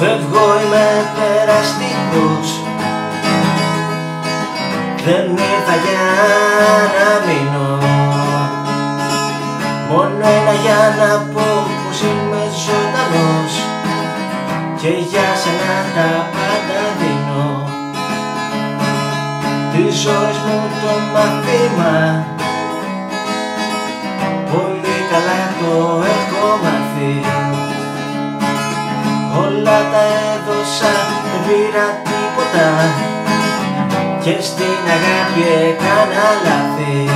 Φεύγω είμαι περαστικός. Δεν ήρθα για να μείνω. Μόνο ένα για να πω πως είμαι ζωντανός. Και για σένα τα πάντα δίνω. Της ζωής μου το μαθήμα έδωσα, δεν πήρα τίποτα. Και στην αγάπη έκανα λάθη.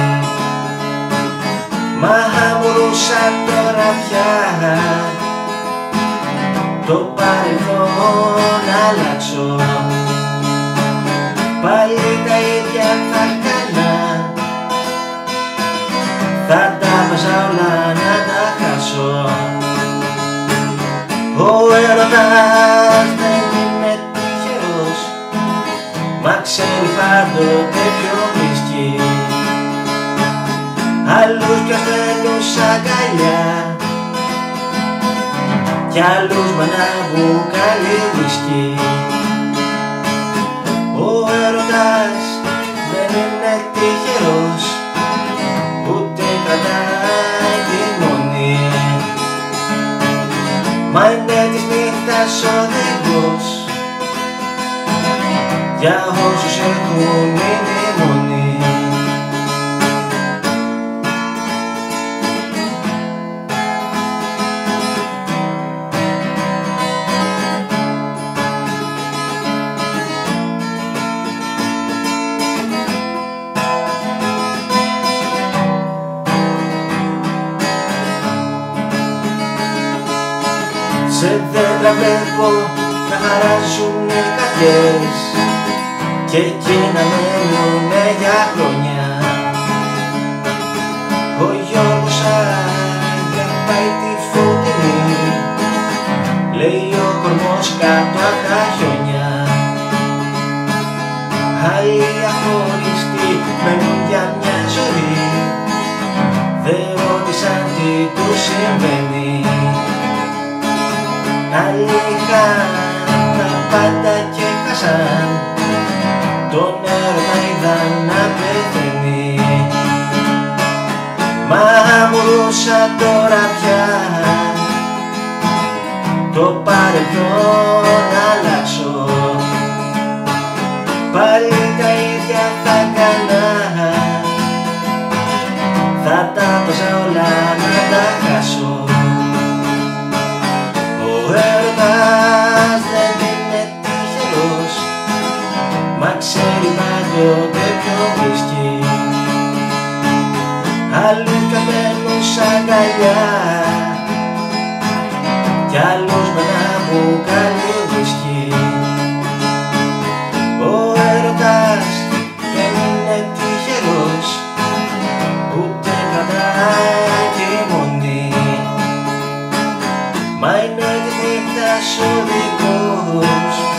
Μα μπορούσα τώρα πια. Το παρελθόν να αλλάξω. Πάλι τα ίδια θα κάνα Θα τα βάζα όλα Άλλους πιο στέλνους αγκαλιά. Κι άλλους με ένα μπουκάλι βρίσκει Ο έρωτας δεν είναι τυχερός Ούτε κρατάει τη μονή. Μα είναι της νύχτας οδηγός για όσους έχουν μείνει μόνοι Σε δέντρα βλέπω να χαράζουνε καρδιές και εκεί να μένουνε για χρόνια. Ο Γιώργος αγαπάει τη φωτεινή λέει ο κορμός κάτω απ' τα χιόνια. Άλλοι αχωριστοί μένουν για μια ζωή δεν ρώτησαν τι τους συμβαίνει Μα μπορούσα τώρα πια. Το παρελθόν να αλλάξω. Πάλι τα ίδια θα έκανα. Θα τα βάζα όλα να τα χάσω. Ο έρωτας δεν είναι τυχερός. Μα ξέρει πάντοτε αγκαλιά κι άλλος με ένα μπουκάλι Ο έρωτας δεν είναι τυχερός ούτε κρατάει τη μονή. Μα είναι της νύχτας ο δικός